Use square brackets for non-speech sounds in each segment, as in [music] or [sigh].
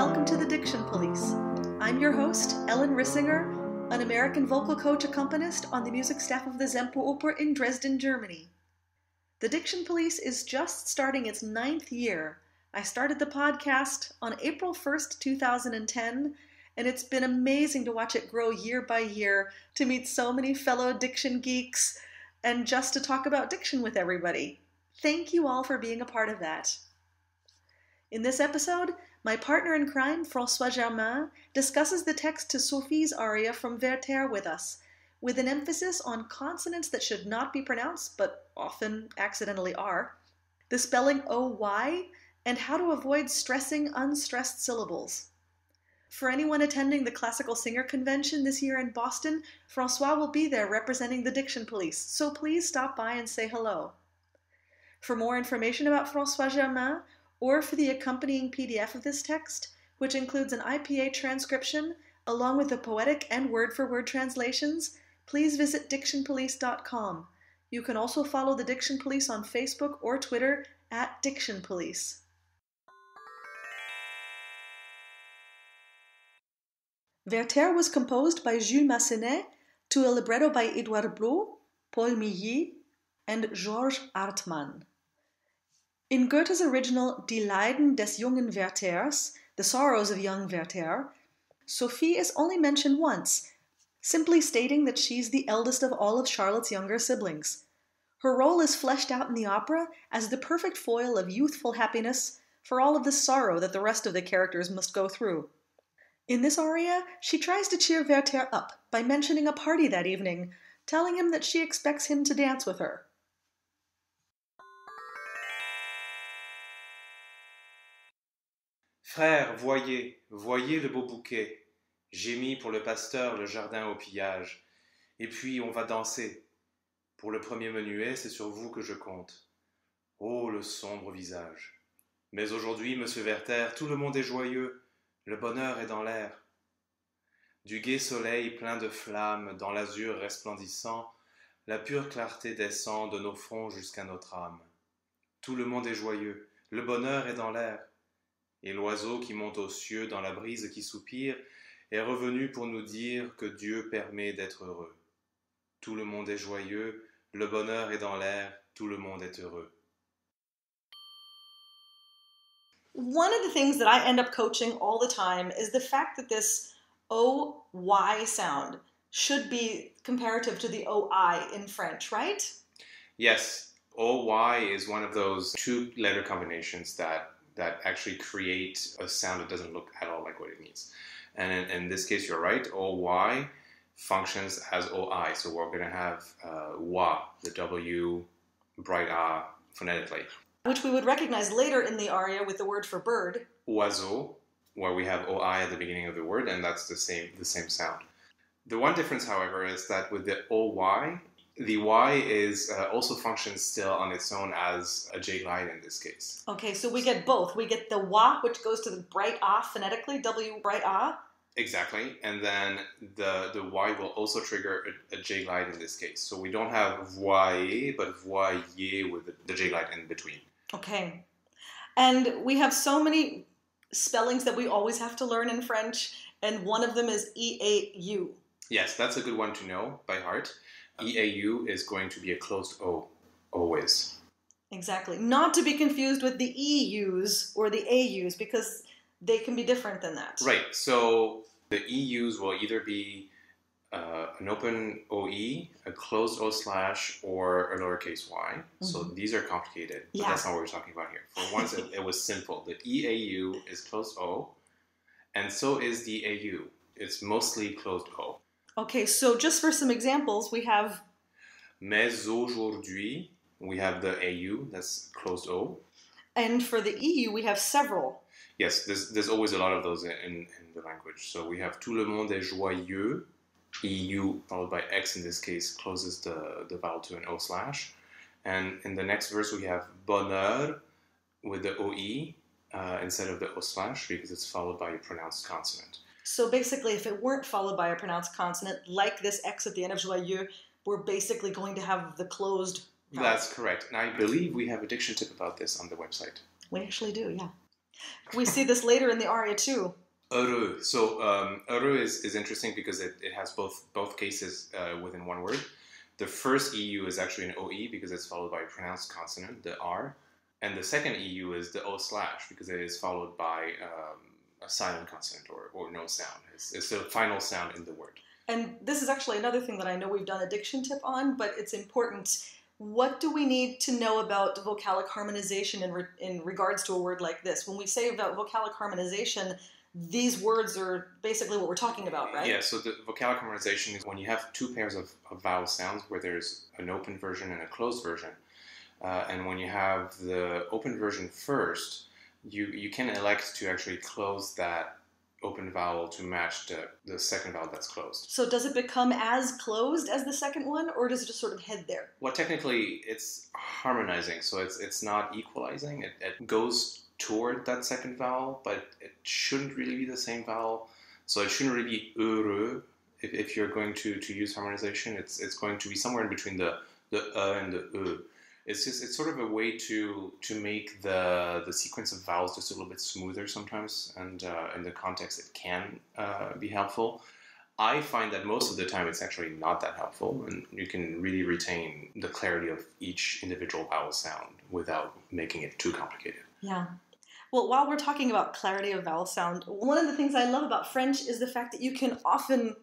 welcome to the Diction Police. I'm your host, Ellen Rissinger, an American vocal coach accompanist on the music staff of the Semper Oper in Dresden, Germany. The Diction Police is just starting its ninth year. I started the podcast on April 1st, 2010, and it's been amazing to watch it grow year by year, to meet so many fellow diction geeks, and just to talk about diction with everybody. Thank you all for being a part of that. In this episode, my partner in crime, Francois Germain, discusses the text to Sophie's aria from Werther with us, with an emphasis on consonants that should not be pronounced, but often accidentally are, the spelling OY, and how to avoid stressing unstressed syllables. For anyone attending the Classical Singer Convention this year in Boston, Francois will be there representing the Diction Police, so please stop by and say hello. For more information about Francois Germain or for the accompanying PDF of this text, which includes an IPA transcription along with the poetic and word for word translations, please visit dictionpolice.com. You can also follow the Diction Police on Facebook or Twitter at Diction Police. Werther was composed by Jules Massenet to a libretto by Edouard Blau, Paul Milliet, and Georges Hartmann. In Goethe's original Die Leiden des jungen Werthers, The Sorrows of Young Werther, Sophie is only mentioned once, simply stating that she's the eldest of all of Charlotte's younger siblings. Her role is fleshed out in the opera as the perfect foil of youthful happiness for all of the sorrow that the rest of the characters must go through. In this aria, she tries to cheer Werther up by mentioning a party that evening, telling him that she expects him to dance with her. Frères, voyez, voyez le beau bouquet. J'ai mis pour le pasteur le jardin au pillage. Et puis on va danser. Pour le premier menuet, c'est sur vous que je compte. Oh, le sombre visage. Mais aujourd'hui, monsieur Werther, tout le monde est joyeux. Le bonheur est dans l'air. Du gai soleil plein de flammes, dans l'azur resplendissant, la pure clarté descend de nos fronts jusqu'à notre âme. Tout le monde est joyeux. Le bonheur est dans l'air et l'oiseau qui monte aux cieux dans la brise qui soupire est revenu pour nous dire que Dieu permet d'être heureux. Tout le monde est joyeux, le bonheur est dans l'air, tout le monde est heureux. One of the things that I end up coaching all the time is the fact that this OY sound should be comparative to the OI in French, right? Yes, OY is one of those two letter combinations that that actually create a sound that doesn't look at all like what it means. And in, in this case, you're right. OY functions as OI. So we're going to have uh, wa, the W, bright ah phonetically. Which we would recognize later in the aria with the word for bird. Oiseau, where we have OI at the beginning of the word, and that's the same the same sound. The one difference, however, is that with the OY, the Y is uh, also functions still on its own as a J glide in this case. Okay, so we get both. We get the wa, which goes to the bright ah phonetically, W bright ah. Exactly, and then the the Y will also trigger a, a J glide in this case. So we don't have voyer, but voyer with the, the J glide in between. Okay, and we have so many spellings that we always have to learn in French, and one of them is E A U. Yes, that's a good one to know by heart. EAU is going to be a closed O, always. Exactly. Not to be confused with the EUs or the AUs because they can be different than that. Right. So the EUs will either be uh, an open OE, a closed O slash, or a lowercase y. Mm-hmm. So these are complicated, but yeah. that's not what we're talking about here. For once, it, it was simple. The EAU is closed O, and so is the AU. It's mostly closed O. Okay, so just for some examples, we have. Mais aujourd'hui, we have the AU, that's closed O. And for the EU, we have several. Yes, there's, there's always a lot of those in, in the language. So we have tout le monde est joyeux. EU followed by X in this case closes the, the vowel to an O slash. And in the next verse, we have bonheur with the OE uh, instead of the O slash because it's followed by a pronounced consonant. So basically, if it weren't followed by a pronounced consonant, like this X at the end of joyeux, we're basically going to have the closed. Vowel. That's correct. And I believe we have a diction tip about this on the website. We actually do, yeah. We see this later in the aria too. Heureux. So um, heureux is, is interesting because it, it has both both cases uh, within one word. The first EU is actually an OE because it's followed by a pronounced consonant, the R. And the second EU is the O slash because it is followed by um, a silent consonant or, or no sound. It's, it's the final sound in the word. And this is actually another thing that I know we've done a diction tip on, but it's important. What do we need to know about vocalic harmonization in, re- in regards to a word like this? When we say about vocalic harmonization, these words are basically what we're talking about, right? Yeah, so the vocalic harmonization is when you have two pairs of, of vowel sounds where there's an open version and a closed version. Uh, and when you have the open version first, you, you can elect to actually close that open vowel to match the, the second vowel that's closed. So does it become as closed as the second one, or does it just sort of head there? Well, technically, it's harmonizing, so it's it's not equalizing. It, it goes toward that second vowel, but it shouldn't really be the same vowel. So it shouldn't really be heureux. If, if you're going to, to use harmonization, it's it's going to be somewhere in between the the e and the e. It's just it's sort of a way to to make the the sequence of vowels just a little bit smoother sometimes, and uh, in the context it can uh, be helpful. I find that most of the time it's actually not that helpful, and you can really retain the clarity of each individual vowel sound without making it too complicated. Yeah. Well, while we're talking about clarity of vowel sound, one of the things I love about French is the fact that you can often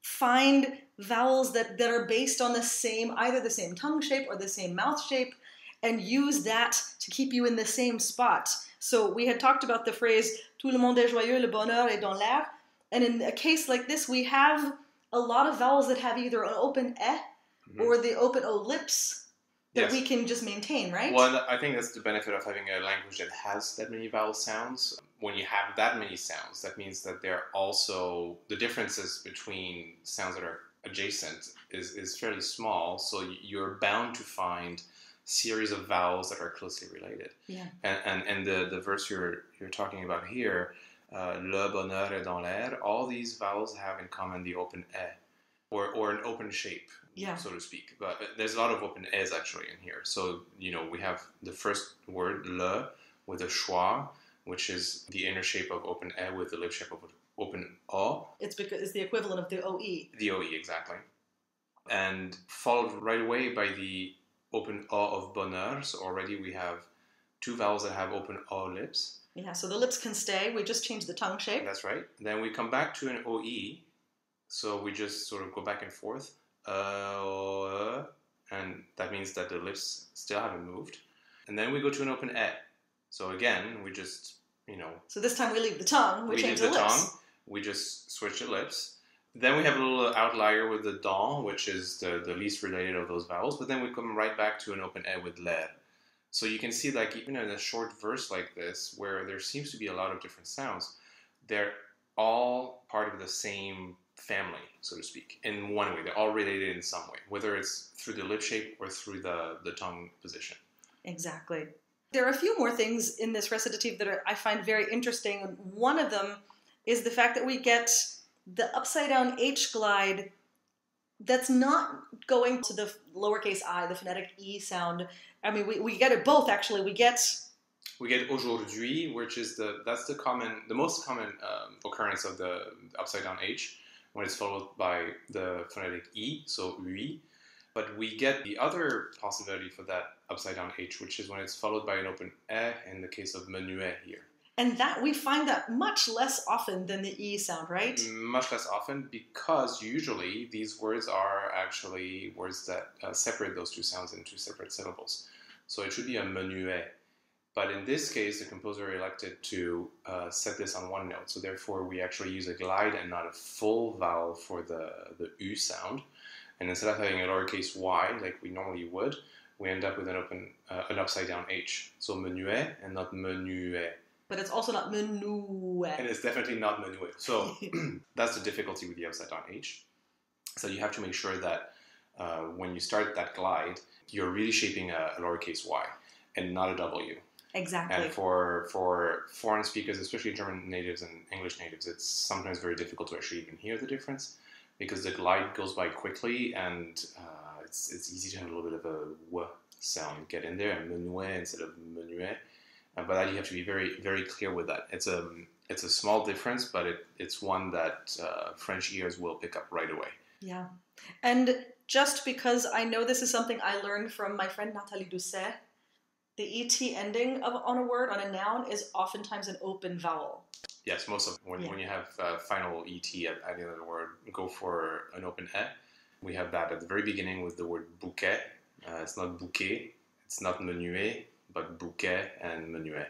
find vowels that, that are based on the same, either the same tongue shape or the same mouth shape, and use that to keep you in the same spot. So we had talked about the phrase tout le monde est joyeux, le bonheur est dans l'air. And in a case like this, we have a lot of vowels that have either an open e mm-hmm. or the open o lips that yes. we can just maintain, right? Well, I think that's the benefit of having a language that has that many vowel sounds. When you have that many sounds, that means that there are also the differences between sounds that are adjacent is, is fairly small. So you're bound to find series of vowels that are closely related. Yeah. And, and, and the, the verse you're, you're talking about here, uh, le bonheur est dans l'air, all these vowels have in common the open e or, or an open shape, yeah. so to speak. But there's a lot of open es actually in here. So, you know, we have the first word, le, with a schwa, which is the inner shape of open e with the lip shape of open o. It's because it's the equivalent of the oe. The oe, exactly. And followed right away by the open o of bonheur. So already we have two vowels that have open o lips. Yeah, so the lips can stay. We just change the tongue shape. That's right. Then we come back to an oe so we just sort of go back and forth. Uh, and that means that the lips still haven't moved. And then we go to an open e. So again, we just, you know. So this time we leave the tongue, we, we change leave the, the lips. tongue, we just switch the lips. Then we have a little outlier with the don, which is the, the least related of those vowels. But then we come right back to an open e with l'air. So you can see, like, even in a short verse like this, where there seems to be a lot of different sounds, they're all part of the same family, so to speak, in one way. They're all related in some way, whether it's through the lip shape or through the, the tongue position. Exactly. There are a few more things in this recitative that are, I find very interesting. One of them is the fact that we get the upside down H glide that's not going to the lowercase i, the phonetic E sound. I mean, we, we get it both actually. We get we get aujourd'hui, which is the that's the common, the most common um, occurrence of the upside down H when it's followed by the phonetic E, so oui. But we get the other possibility for that upside down H, which is when it's followed by an open E in the case of menuet here. And that we find that much less often than the E sound, right? Much less often because usually these words are actually words that uh, separate those two sounds into separate syllables. So it should be a menuet. But in this case, the composer elected to uh, set this on one note. So therefore, we actually use a glide and not a full vowel for the, the U sound. And instead of having a lowercase y like we normally would, we end up with an open, uh, an upside down H. So menuet and not menuet. But it's also not menuet. And it's definitely not menuet. So [laughs] [clears throat] that's the difficulty with the upside down H. So you have to make sure that uh, when you start that glide, you're really shaping a, a lowercase y and not a W. Exactly. And for for foreign speakers, especially German natives and English natives, it's sometimes very difficult to actually even hear the difference because the glide goes by quickly and uh, it's, it's easy to have a little bit of a w sound get in there and menuet instead of menuet. Uh, but that you have to be very very clear with that. It's a it's a small difference, but it, it's one that uh, French ears will pick up right away. Yeah, and just because I know this is something I learned from my friend Nathalie Doucet, the et ending of on a word on a noun is oftentimes an open vowel. Yes, most of when, Yeah. when you have uh, final et at, at the end of the word, go for an open e. We have that at the very beginning with the word bouquet. Uh, it's not bouquet, it's not menuet, but bouquet and menuet.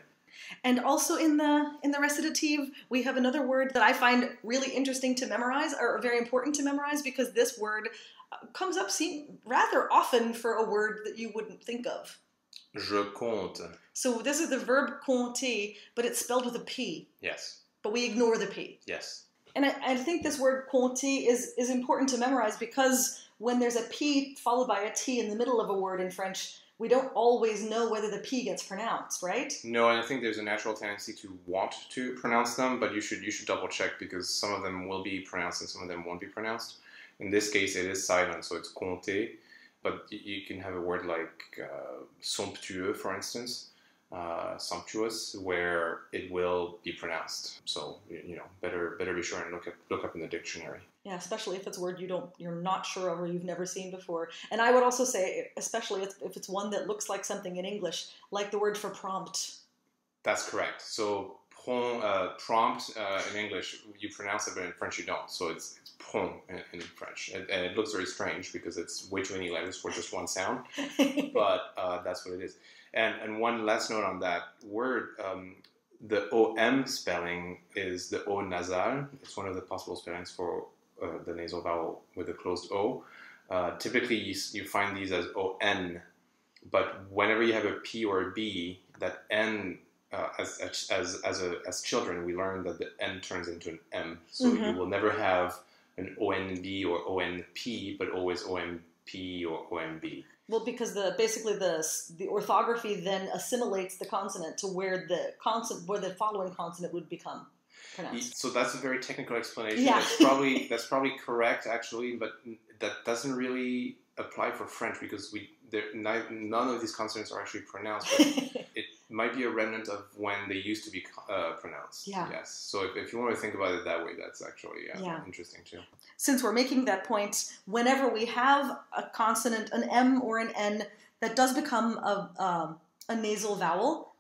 And also in the in the recitative, we have another word that I find really interesting to memorize, or very important to memorize, because this word uh, comes up seem, rather often for a word that you wouldn't think of. Je compte. So this is the verb compter, but it's spelled with a p, Yes, but we ignore the p. yes. And I, I think this word compter is is important to memorize because when there's a p followed by a t in the middle of a word in French, we don't always know whether the p gets pronounced, right? No, and I think there's a natural tendency to want to pronounce them, but you should you should double check because some of them will be pronounced and some of them won't be pronounced. In this case, it is silent, so it's compté, but you can have a word like uh, somptueux, for instance, uh, sumptuous, where it will be pronounced. So you know, better better be sure and look up look up in the dictionary. Yeah, especially if it's a word you don't, you're not sure of or you've never seen before. And I would also say, especially if, if it's one that looks like something in English, like the word for prompt. That's correct. So uh, prompt uh, in English you pronounce it, but in French you don't. So it's, it's prompt in, in French, and, and it looks very strange because it's way too many letters for just one sound. [laughs] But uh, that's what it is. And and one last note on that word. Um, the OM spelling is the O nasal. It's one of the possible spellings for uh, the nasal vowel with a closed O. Uh, typically, you, you find these as ON, but whenever you have a P or a B, that N, uh, as, as, as, as, a, as children, we learn that the N turns into an M. So you Mhm. will never have an ONB or ONP, but always OMP or OMB. well, because the basically the the orthography then assimilates the consonant to where the consonant where the following consonant would become pronounced. So that's a very technical explanation. Yeah. That's probably that's probably correct actually, but that doesn't really apply for French because we there, none of these consonants are actually pronounced. But [laughs] it might be a remnant of when they used to be uh, pronounced. Yeah. Yes. So if, if you want to think about it that way, that's actually uh, Yeah. interesting too. Since we're making that point, whenever we have a consonant, an M or an N, that does become a um, a nasal vowel,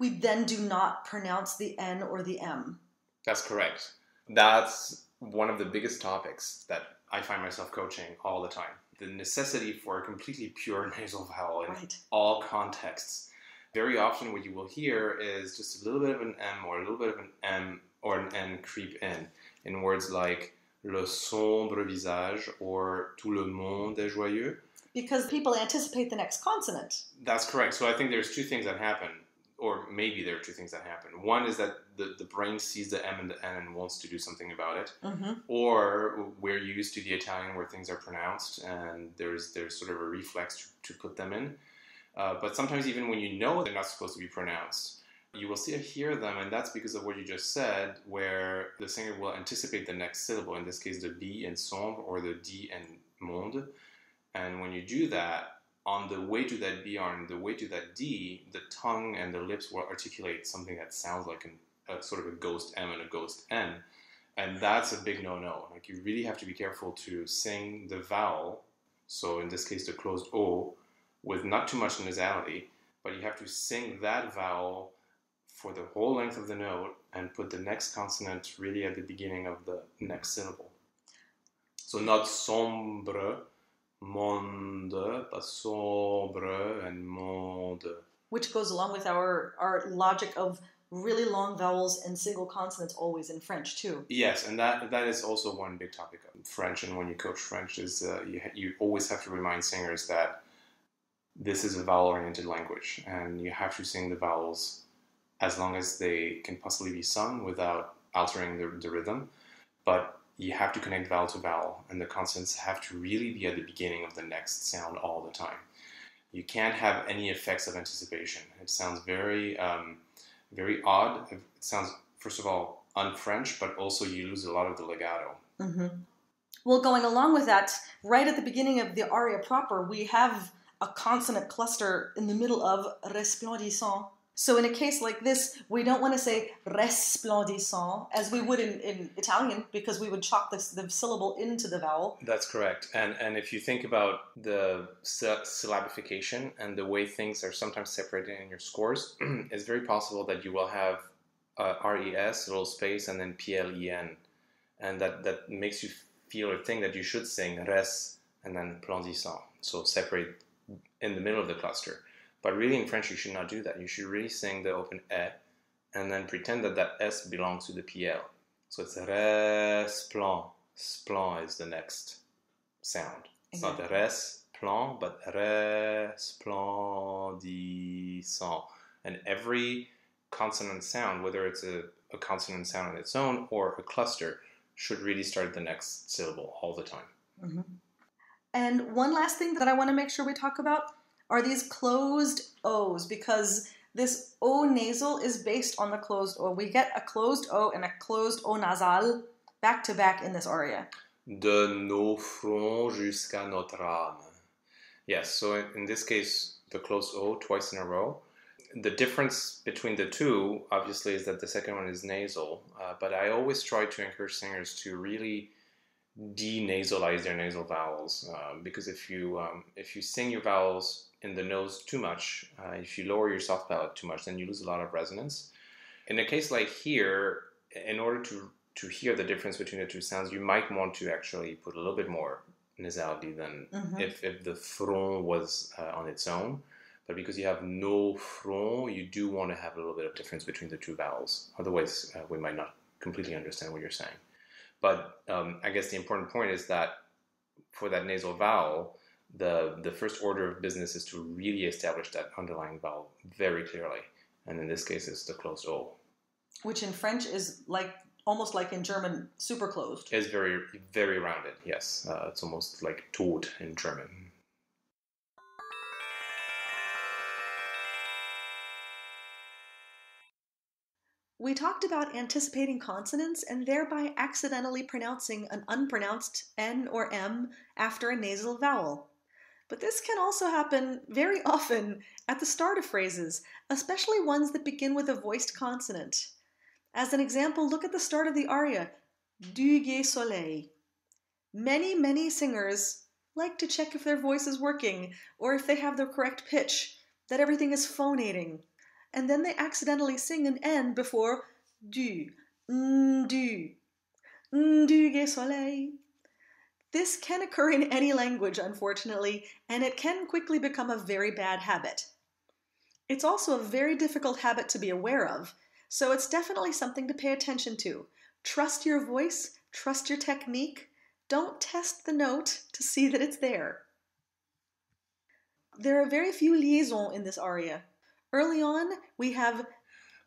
we then do not pronounce the N or the M. That's correct. That's one of the biggest topics that I find myself coaching all the time. The necessity for a completely pure [laughs] nasal vowel in Right. all contexts. Very often, what you will hear is just a little bit of an M or a little bit of an M or an N creep in in words like le sombre visage or tout le monde est joyeux. Because people anticipate the next consonant. That's correct. So I think there's two things that happen, or maybe there are two things that happen. One is that the, the brain sees the M and the N and wants to do something about it. Mm-hmm. or we're used to the Italian where things are pronounced and there's there's sort of a reflex to, to put them in. Uh, but sometimes even when you know they're not supposed to be pronounced, you will still hear them, and that's because of what you just said, where the singer will anticipate the next syllable. In this case, the B in sombre or the D in monde. And when you do that, on the way to that B or on the way to that D, the tongue and the lips will articulate something that sounds like an, a sort of a ghost M and a ghost N and that's a big no-no. Like you really have to be careful to sing the vowel. So in this case, the closed O, with not too much nasality, but you have to sing that vowel for the whole length of the note and put the next consonant really at the beginning of the next syllable. So not sombre, monde, but sombre and monde. Which goes along with our, our logic of really long vowels and single consonants always in French, too. Yes, and that that is also one big topic of French. And when you coach French, is uh, you you always have to remind singers that this is a vowel-oriented language, and you have to sing the vowels as long as they can possibly be sung without altering the, the rhythm. But you have to connect vowel to vowel, and the consonants have to really be at the beginning of the next sound all the time. You can't have any effects of anticipation. It sounds very um, very odd. It sounds first of all un-French, but also you lose a lot of the legato. Mm-hmm. Well, going along with that, right at the beginning of the aria proper, we have a consonant cluster in the middle of resplendissant. So in a case like this, we don't want to say resplendissant as we would in, in Italian because we would chalk the syllable into the vowel. That's correct. And and if you think about the syllabification and the way things are sometimes separated in your scores, [clears throat] it's very possible that you will have uh, res, little space, and then plen, and that that makes you feel or think that you should sing res and then plendissant. So separate in the middle of the cluster. But really, in French, you should not do that. You should really sing the open e and then pretend that that s belongs to the pl. So it's resplend. Splen is the next sound. It's not the res plan, but res resplendissant. And every consonant sound, whether it's a, a consonant sound on its own or a cluster, should really start the next syllable all the time. Mm-hmm. And one last thing that I want to make sure we talk about are these closed O's because this O nasal is based on the closed O. We get a closed O and a closed O nasal back to back in this aria. De nos fronts jusqu'à notre âme. Yes, so in this case, the closed O twice in a row. The difference between the two, obviously, is that the second one is nasal, uh, but I always try to encourage singers to really denasalize their nasal vowels um, because if you um, if you sing your vowels in the nose too much, uh, if you lower your soft palate too much, then you lose a lot of resonance. In a case like here, in order to to hear the difference between the two sounds, you might want to actually put a little bit more nasality than mm-hmm. if, if the front was uh, on its own. But because you have no front, you do want to have a little bit of difference between the two vowels. Otherwise, uh, we might not completely understand what you're saying. But um, I guess the important point is that for that nasal vowel, the the first order of business is to really establish that underlying vowel very clearly, and in this case, it's the closed O, which in French is like almost like in German, super closed. It's very very rounded. Yes, uh, it's almost like tot in German. We talked about anticipating consonants and thereby accidentally pronouncing an unpronounced N or M after a nasal vowel. But this can also happen very [laughs] often at the start of phrases, especially ones that begin with a voiced consonant. As an example, look at the start of the aria, Du gai soleil. Many, many singers like to check if their voice is working or if they have the correct pitch, that everything is phonating. And then they accidentally sing an N before du, du, du soleil. This can occur in any language, unfortunately, and it can quickly become a very bad habit. It's also a very difficult habit to be aware of, so it's definitely something to pay attention to. Trust your voice, trust your technique. Don't test the note to see that it's there. There are very few liaisons in this aria. Early on, we have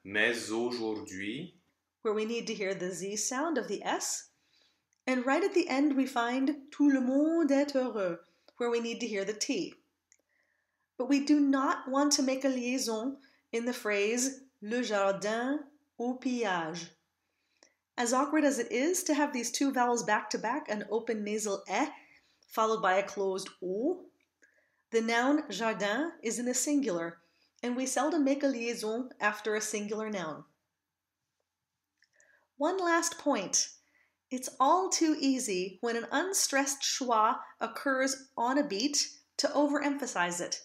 Mais aujourd'hui, where we need to hear the Z sound of the S, and right at the end, we find tout le monde est heureux, where we need to hear the T. But we do not want to make a liaison in the phrase le jardin au pillage. As awkward as it is to have these two vowels back to back, an open nasal e followed by a closed o, the noun jardin is in the singular, and we seldom make a liaison after a singular noun. One last point it's all too easy when an unstressed schwa occurs on a beat to overemphasize it.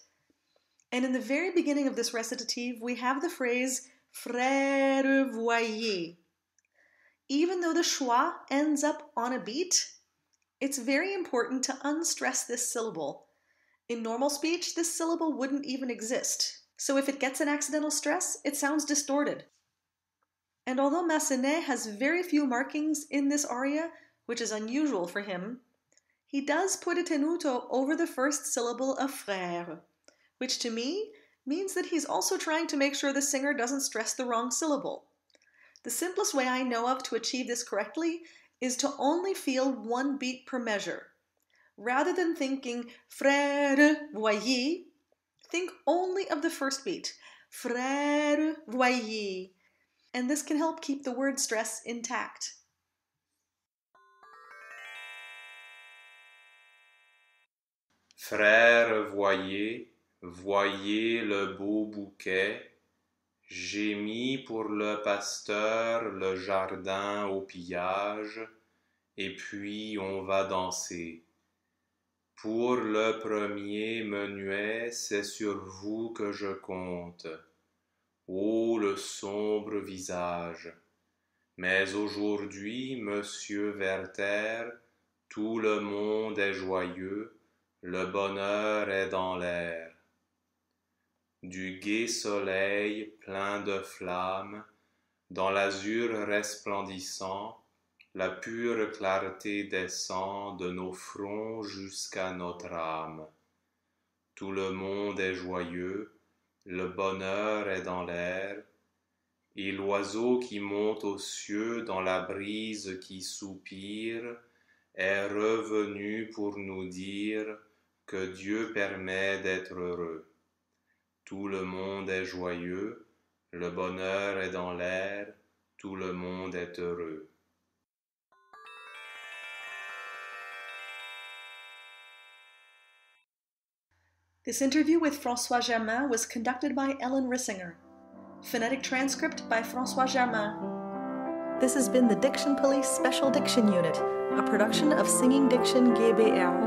And in the very beginning of this recitative, we have the phrase frère voyer. Even though the schwa ends up on a beat, it's very important to unstress this syllable. In normal speech, this syllable wouldn't even exist. So if it gets an accidental stress, it sounds distorted. And although Massenet has very few markings in this aria, which is unusual for him, he does put a tenuto over the first syllable of frère, which to me means that he's also trying to make sure the singer doesn't stress the wrong syllable. The simplest way I know of to achieve this correctly is to only feel one beat per measure. Rather than thinking frère voyer, think only of the first beat. Frère voyer and this can help keep the word stress intact. Frère, voyez, voyez le beau bouquet, J'ai mis pour le pasteur le jardin au pillage, et puis on va danser. Pour le premier menuet, c'est sur vous que je compte. Ô le sombre visage. Mais aujourd'hui, monsieur Werther, tout le monde est joyeux, le bonheur est dans l'air. Du gai soleil plein de flammes, dans l'azur resplendissant, la pure clarté descend de nos fronts jusqu'à notre âme. Tout le monde est joyeux, le bonheur est dans l'air, et l'oiseau qui monte aux cieux dans la brise qui soupire est revenu pour nous dire que Dieu permet d'être heureux. Tout le monde est joyeux, le bonheur est dans l'air, tout le monde est heureux. This interview with Francois Germain was conducted by Ellen Rissinger. Phonetic transcript by Francois Germain. This has been the Diction Police Special Diction Unit, a production of Singing Diction GBR.